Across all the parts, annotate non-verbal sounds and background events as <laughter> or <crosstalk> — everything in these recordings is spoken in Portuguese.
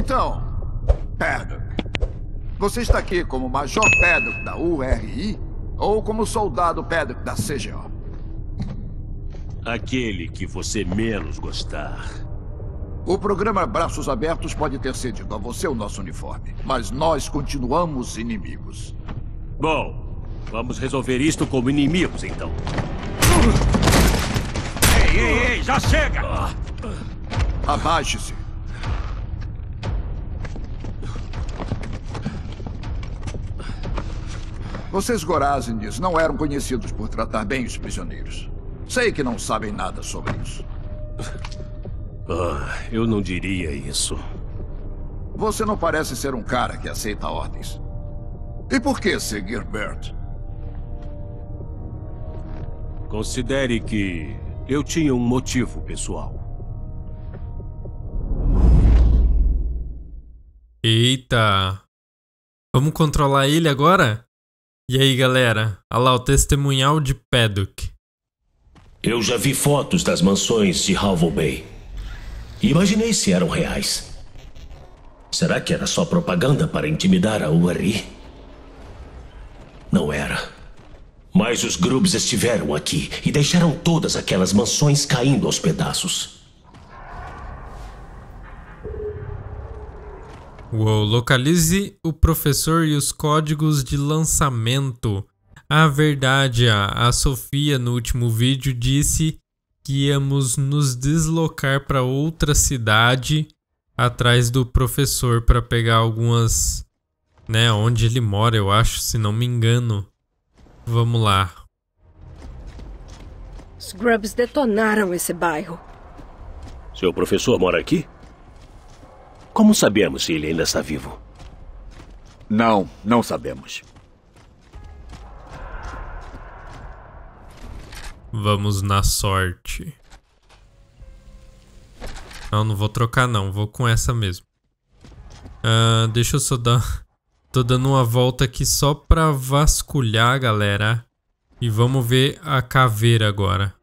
Então, Paddock. Você está aqui como Major Paddock da URI ou como soldado Paddock da CGO? Aquele que você menos gostar. O programa Braços Abertos pode ter cedido a você o nosso uniforme, mas nós continuamos inimigos. Bom, vamos resolver isto como inimigos, então. Ei, ei, ei, já chega! Abaixe-se. Vocês Gorazines não eram conhecidos por tratar bem os prisioneiros. Sei que não sabem nada sobre isso. <laughs> Ah, eu não diria isso. Você não parece ser um cara que aceita ordens. E por que seguir Bert? Considere que eu tinha um motivo pessoal. Eita. Vamos controlar ele agora? E aí, galera? Olha lá o testemunhal de Paddock. Eu já vi fotos das mansões de Halvo Bay. Imaginei se eram reais. Será que era só propaganda para intimidar a URI? Não era. Mas os Grubs estiveram aqui e deixaram todas aquelas mansões caindo aos pedaços. Uou, localize o professor e os códigos de lançamento. A verdade, a, a Sofia no último vídeo disse que íamos nos deslocar para outra cidade atrás do professor para pegar algumas, né, onde ele mora, eu acho, se não me engano. Vamos lá. Os Grubs detonaram esse bairro. Seu professor mora aqui? Como sabemos se ele ainda está vivo? Não, não sabemos. Vamos na sorte. Não, não vou trocar não, vou com essa mesmo. Uh, deixa eu só dar... <laughs> Tô dando uma volta aqui só pra vasculhar, galera. E vamos ver a caveira agora.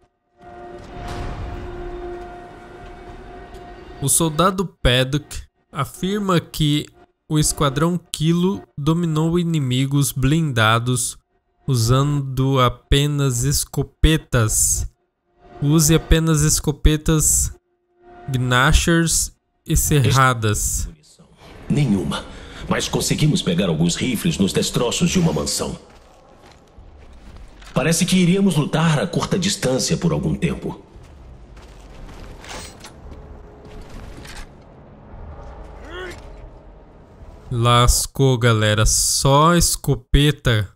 O soldado Paddock afirma que o Esquadrão Kilo dominou inimigos blindados usando apenas escopetas. Use apenas escopetas Gnashers e serradas. Nenhuma. Mas conseguimos pegar alguns rifles nos destroços de uma mansão. Parece que iríamos lutar a curta distância por algum tempo. Lascou, galera. Só escopeta.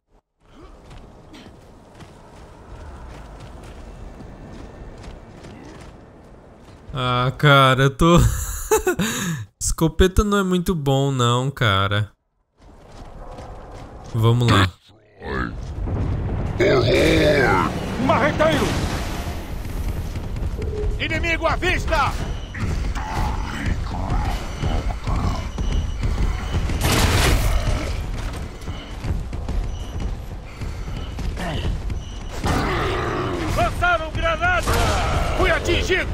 Ah, cara, eu tô. <laughs> Escopeta não é muito bom, não, cara. Vamos lá. Marreteiro! Inimigo à vista! Granada! Fui atingido!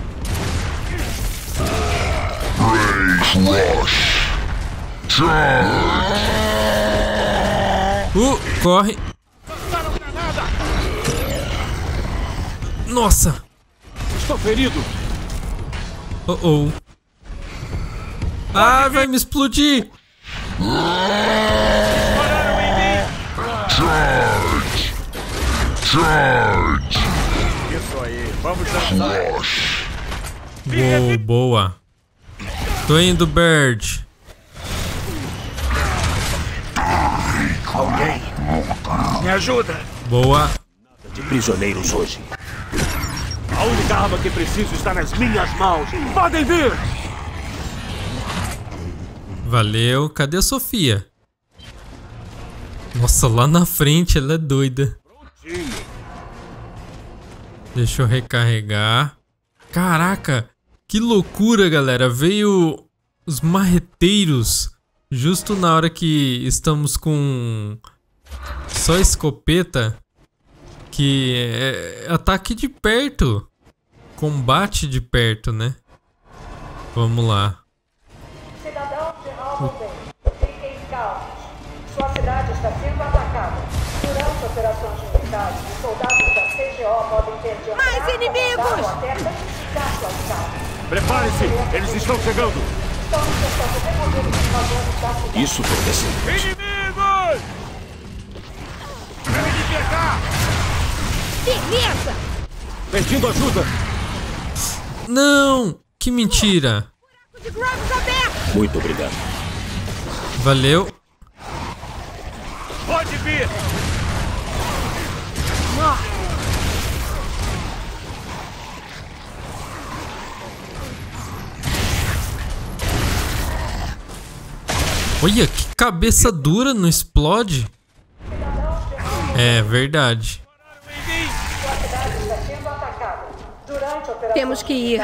Uh, corre. Lançaram granada! Nossa. Estou ferido! Oh, oh. Ah, vai me explodir. Pararam em mim! Isso aí, vamos dançar! Uou, boa. Tô indo, Bird. Alguém! Me ajuda! Boa. De prisioneiros hoje. A única arma que preciso está nas minhas mãos! Podem vir! Valeu. Cadê a Sofia? Nossa, lá na frente ela é doida. Deixa eu recarregar. Caraca, que loucura, galera. Veio os marreteiros justo na hora que estamos com só escopeta. Que é ataque de perto. Combate de perto, né? Vamos lá. Fiquem calmos. Sua cidade está sendo atacada. Durante operações militares, os soldados da CGO podem ter de Mais inimigos! comandar ou até danificar suas casas. Prepare-se! Eles estão chegando! Estamos tentando remover os invasores da cidade. Isso foi decente. Inimigos! Vem me pegar! Beleza! Pedindo ajuda! Não! Que mentira! De! Muito obrigado. Valeu. Pode vir! Olha, que cabeça dura, não explode? É verdade. Temos que ir.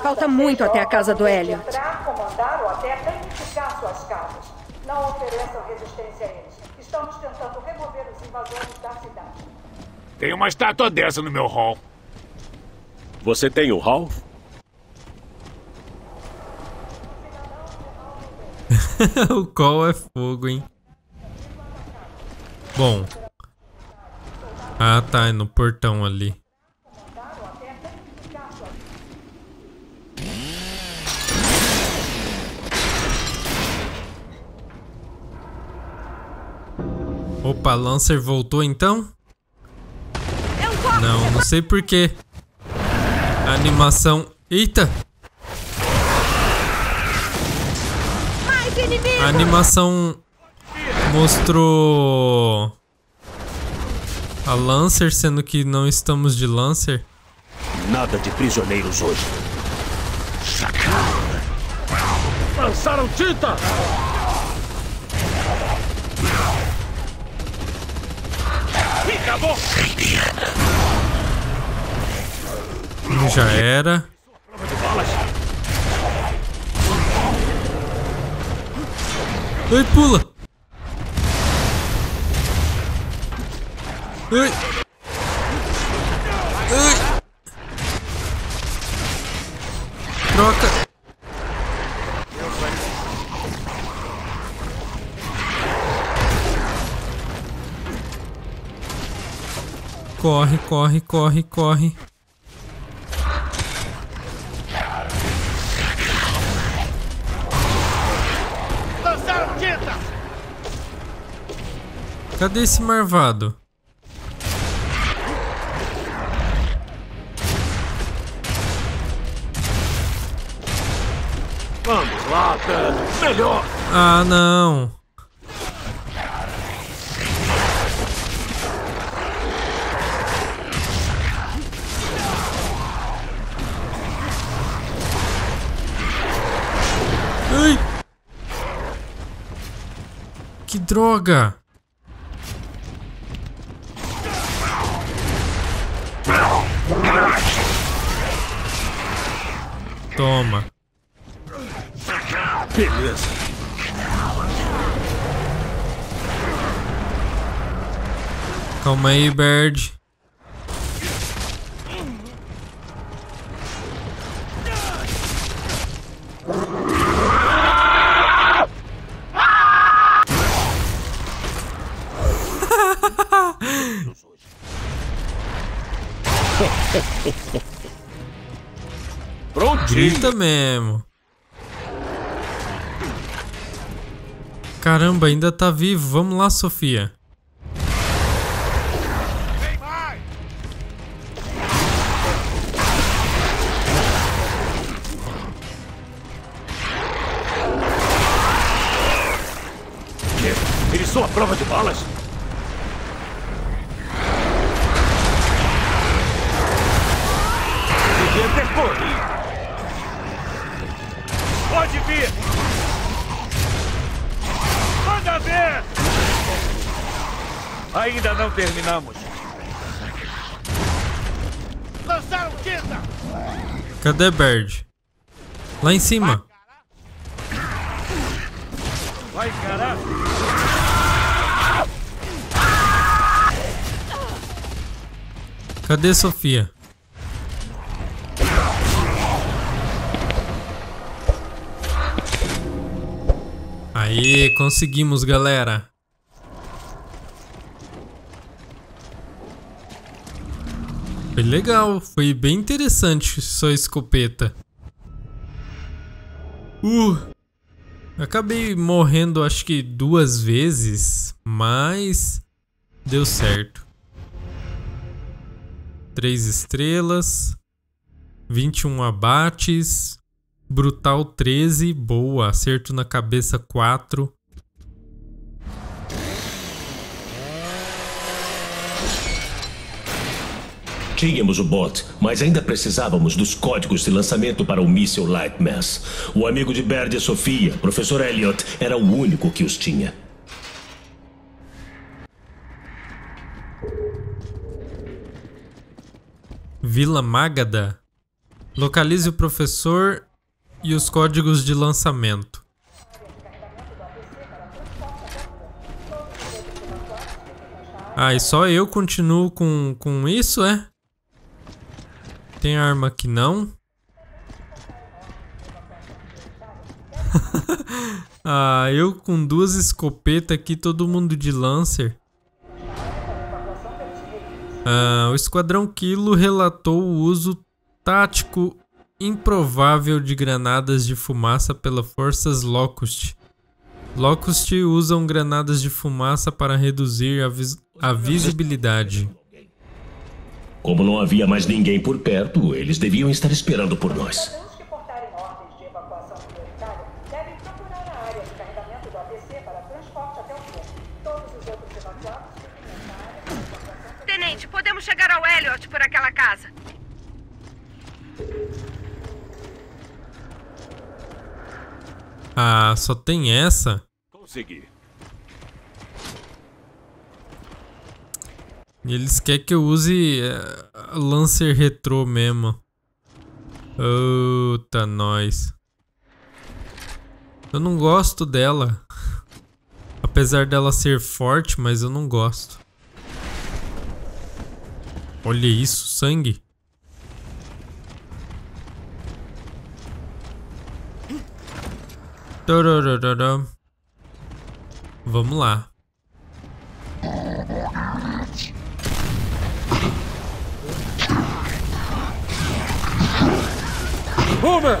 Falta muito até a casa do podem ter de Hélio. Entrar, comandar ou até danificar suas casas. Não ofereçam resistência a eles. Estamos tentando remover os invasores da cidade. Tem uma estátua dessa no meu hall. Você tem o Hal? <laughs> o call é fogo, hein? Bom. Ah, tá. É no portão ali. Opa, Lancer voltou então? Não, não sei porquê. A animação. Eita! A animação mostrou a Lancer, sendo que não estamos de Lancer. Nada de prisioneiros hoje. Lançaram tinta! Acabou! Já era. Ai, pula! Ai! Ai! Troca! Corre, corre, corre, corre. Cadê esse marvado? Vamos lá, Thanos! Melhor! Ah, não. Ai. Que droga. Toma. Beleza! Calma aí, Bird. Grita mesmo. Caramba, ainda tá vivo. Vamos lá, Sofia. Eles são a prova de balas? Terminamos. Lançaram tinta! Cadê Bird? Lá em cima. Vai encarar? Cadê Sofia? Aí, conseguimos, galera. Legal, foi bem interessante sua escopeta. Uh, acabei morrendo acho que duas vezes, mas deu certo. Três estrelas, 21 abates, brutal 13, boa, acerto na cabeça 4. Tínhamos o bot, mas ainda precisávamos dos códigos de lançamento para o míssil Light Mass. O amigo de Baird e Sofia, professor Elliot, era o único que os tinha. Vila Mágada. Localize o professor e os códigos de lançamento. Ah, e só eu continuo com, com isso, é? Tem arma que não? <laughs> ah, eu com duas escopetas aqui, todo mundo de Lancer. Ah, o Esquadrão Kilo relatou o uso tático improvável de granadas de fumaça pelas forças Locust. Locust usam granadas de fumaça para reduzir a, vis a visibilidade. Como não havia mais ninguém por perto, eles deviam estar esperando por nós. Cidadãos que portarem ordens de evacuação prioritária devem procurar a área de carregamento do ABC para transporte até o porto. Todos os outros evacuados fiquem nessa área para evacuação Tenente, podemos chegar ao Elliot por aquela casa. Ah, só tem essa? Consegui. Eles querem que eu use eh, Lancer Retro mesmo. Puta, nós. Eu não gosto dela. Apesar dela ser forte, mas eu não gosto. Olha isso, sangue. Vamos lá. Boomer!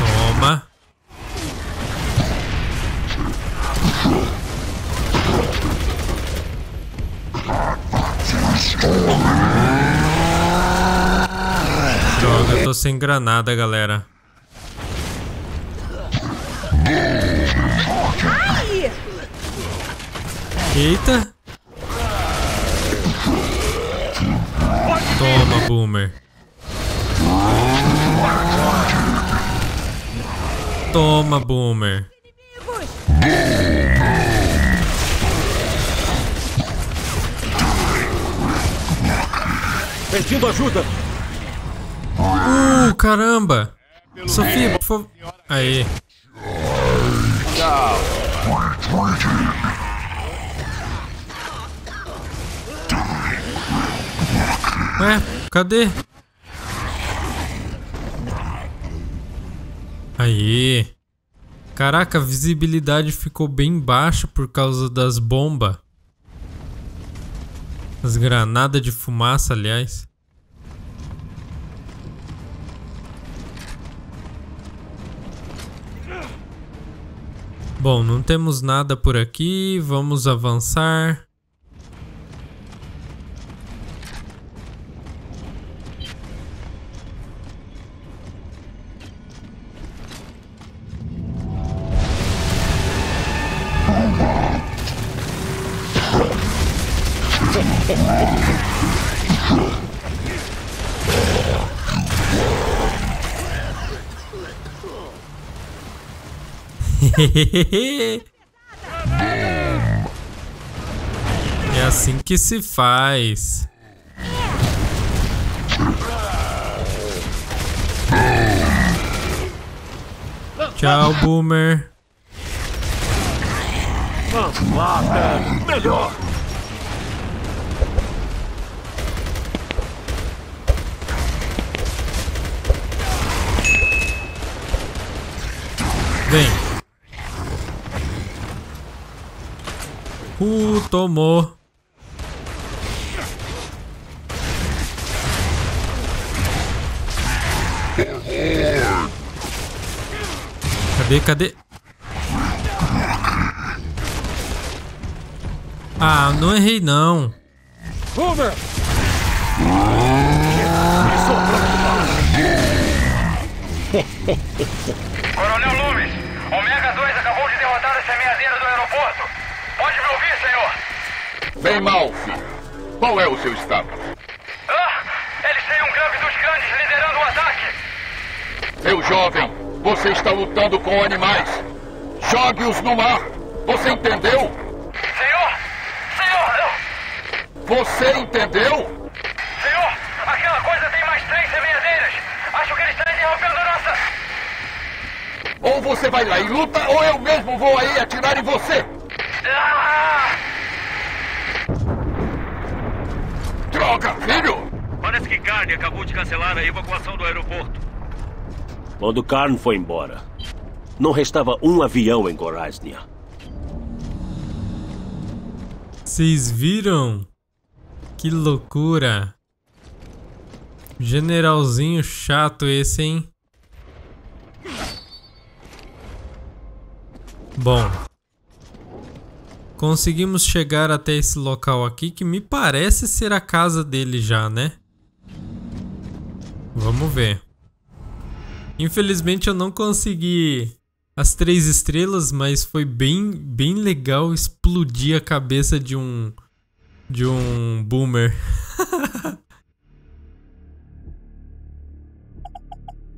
Toma. Droga, eu tô sem granada, galera. Eita. Toma, Boomer. Toma, Boomer. Pedindo ajuda! Uh, caramba. Sofia, por favor. Aí. Ué, cadê? Aí. Caraca, a visibilidade ficou bem baixa por causa das bombas. As granadas de fumaça, aliás. Bom, não temos nada por aqui. Vamos avançar. <laughs> é assim que se faz. Tchau, Boomer. Mata, melhor. Vem. Uh, tomou. Cadê, cadê? Ah, não errei não. Homer! Coronel Loomis, Omega 2 acabou de derrotar a semeadeira do aeroporto. Pode me ouvir, senhor? Bem mal, filho. Qual é o seu estado? Ah, eles têm um grave dos grandes liderando o ataque. Meu jovem, você está lutando com animais. Jogue-os no mar. Você entendeu? Senhor! Senhor! eu- Você entendeu? Senhor! Aquela coisa tem mais três semeadeiras. Acho que ele está interrompendo nossa... Ou você vai lá e luta, ou eu mesmo vou aí atirar em você. Droga, filho! Parece que Carne acabou de cancelar a evacuação do aeroporto. Quando Karn foi embora, não restava um avião em Goraznia. Vocês viram? Que loucura. Generalzinho chato esse, hein? Bom. Conseguimos chegar até esse local aqui que me parece ser a casa dele já, né? Vamos ver. Infelizmente eu não consegui as três estrelas, mas foi bem, bem legal explodir a cabeça de um de um boomer. <laughs>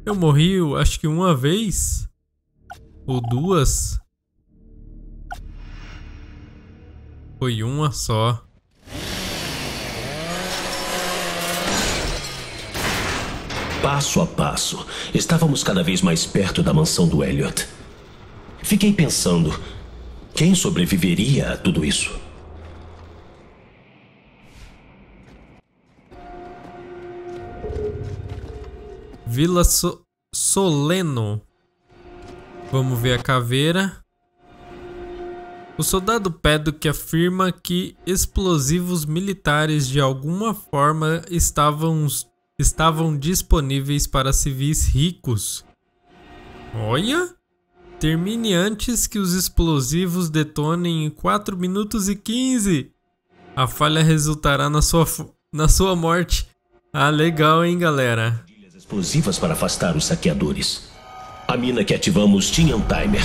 eu morri, acho que uma vez ou duas. Foi uma só. Passo a passo, estávamos cada vez mais perto da mansão do Elliot. Fiquei pensando: quem sobreviveria a tudo isso? Vila So- Soleno. Vamos ver a caveira. O soldado Paddock afirma que explosivos militares de alguma forma estavam, estavam disponíveis para civis ricos. Olha! Termine antes que os explosivos detonem em 4 minutos e 15. A falha resultará na sua, na sua morte. Ah, legal, hein, galera? Explosivas para afastar os saqueadores. A mina que ativamos tinha um timer,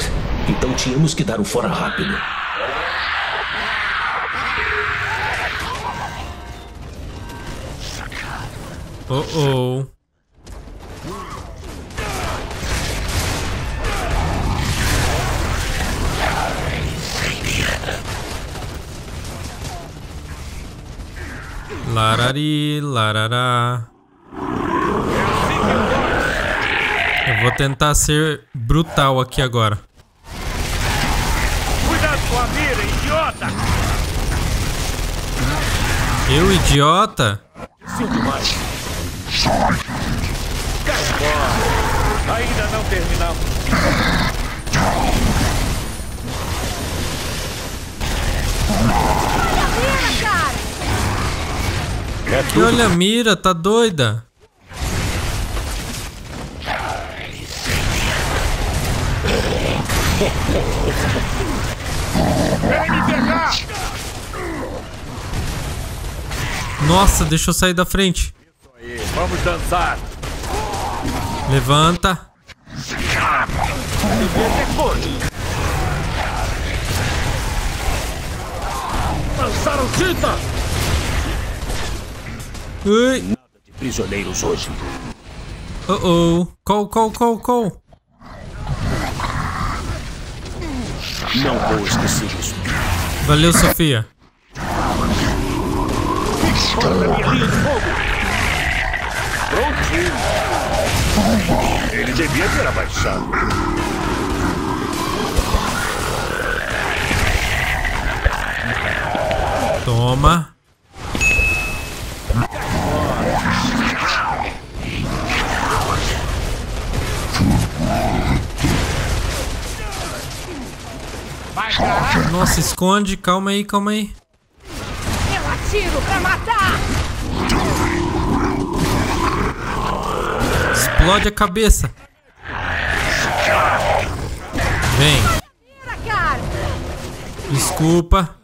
então tínhamos que dar o fora rápido. Oh oh. Larari, larará. Vou tentar ser brutal aqui agora. Cuidado com a mira, idiota! Eu, idiota? Sinto mais. Cai fora. Ainda não terminamos. É E tudo. olha a mira, tá doida? Vem me pegar! Nossa, deixa eu sair da frente. Vamos dançar. Levanta. Lançaram tinta! Ui. Prisioneiros hoje. Oh oh. Call, call, call, call. Não vou esquecer isso. Valeu, Sofia. Fora da minha linha de fogo! Prontinho! Ele devia ter abaixado. Toma. Nossa, esconde. Calma aí, calma aí. Eu atiro pra matar! Explode a cabeça. Vem. Desculpa.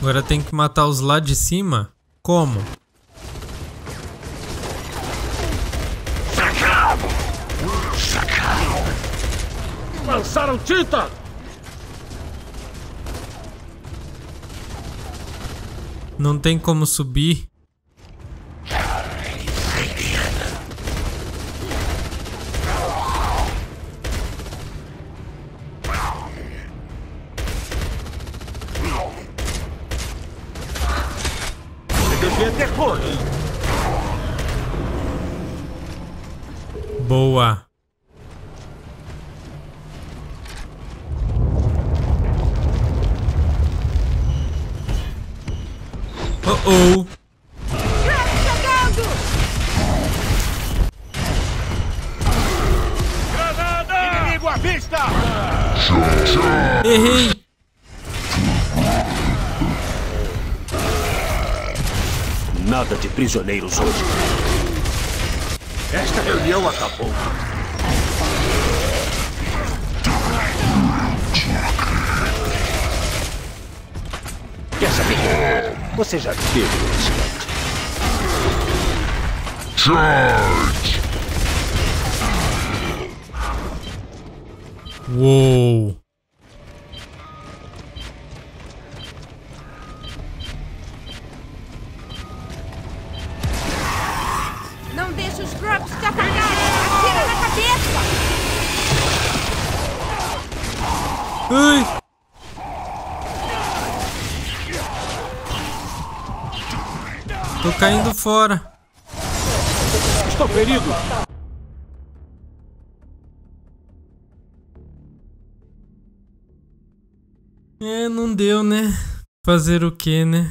Agora tem que matar os lá de cima? Como? Lançaram tinta! Não tem como subir. Nada de prisioneiros hoje. Esta reunião acabou. Quer saber? Você já teve um incidente. Uou. Caindo fora. Estou ferido! É, não deu, né? Fazer o que, né?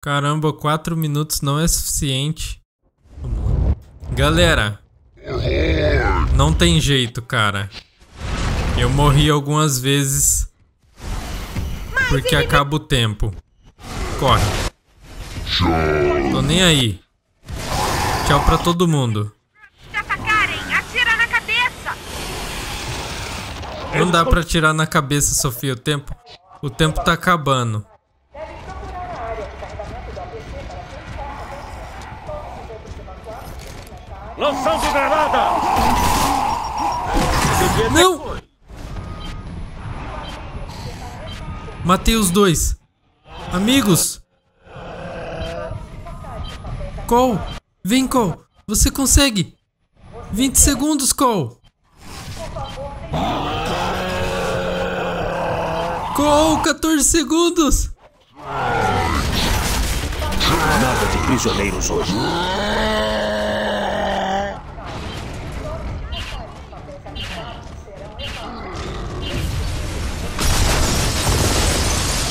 Caramba, 4 minutos não é suficiente. Galera, não tem jeito, cara. Eu morri algumas vezes porque acaba o tempo. Corre. Tô nem aí. Tchau pra todo mundo. Não dá pra tirar na cabeça, Sofia, o tempo. O tempo tá acabando. Lançando granada! Não! Matei os dois. Amigos! Cole! Vem, Cole! Você consegue! 20 segundos, Cole! Cole, 14 segundos! Nada de prisioneiros hoje.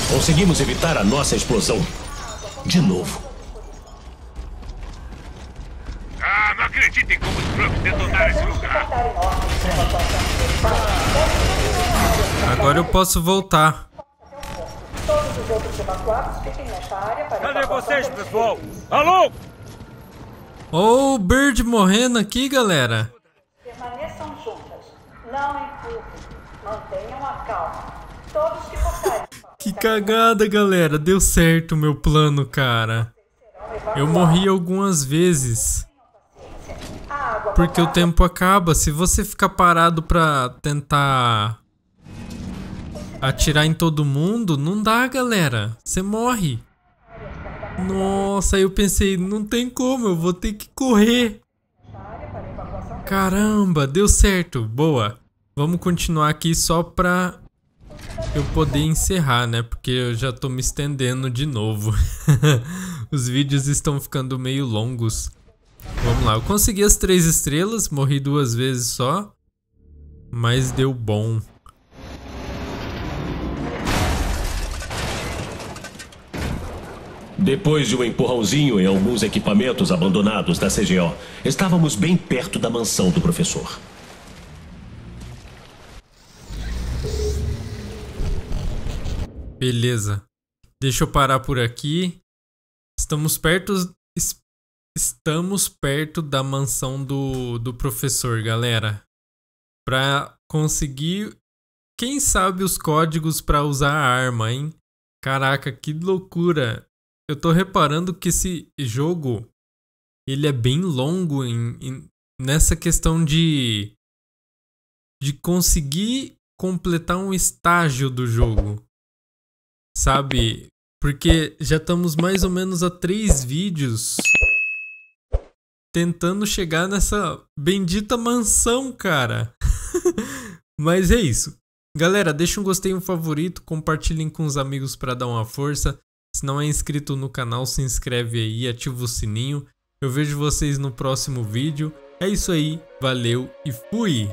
Conseguimos evitar a nossa explosão. De novo. Ah, não acreditem como os Grubs detonaram esse lugar. Agora eu posso voltar. Todos os outros evacuados fiquem nessa área para Cadê vocês, pessoal? Alô? Ô, o Bird morrendo aqui, galera. Permaneçam juntas. Não empurrem. Mantenham a calma. Todos que voltarem. Que cagada, galera. Deu certo o meu plano, cara. Eu morri algumas vezes. Porque o tempo acaba. Se você ficar parado pra tentar atirar em todo mundo, não dá, galera. Você morre. Nossa, aí eu pensei, não tem como, eu vou ter que correr. Caramba, deu certo. Boa. Vamos continuar aqui só pra eu poder encerrar, né? Porque eu já tô me estendendo de novo. <laughs> Os vídeos estão ficando meio longos. Vamos lá, eu consegui as três estrelas, morri duas vezes só. Mas deu bom. Depois de um empurrãozinho em alguns equipamentos abandonados da CGO, estávamos bem perto da mansão do professor. Beleza. Deixa eu parar por aqui. Estamos perto. Es- Estamos perto da mansão do, do professor, galera. Pra conseguir. Quem sabe os códigos pra usar a arma, hein? Caraca, que loucura! Eu tô reparando que esse jogo ele é bem longo em, em- nessa questão de de conseguir completar um estágio do jogo, sabe? Porque já estamos mais ou menos a três vídeos tentando chegar nessa bendita mansão, cara. <laughs> Mas é isso. Galera, deixa um gostei, um favorito, compartilhem com os amigos para dar uma força. Se não é inscrito no canal, se inscreve aí, ativa o sininho. Eu vejo vocês no próximo vídeo. É isso aí, valeu e fui!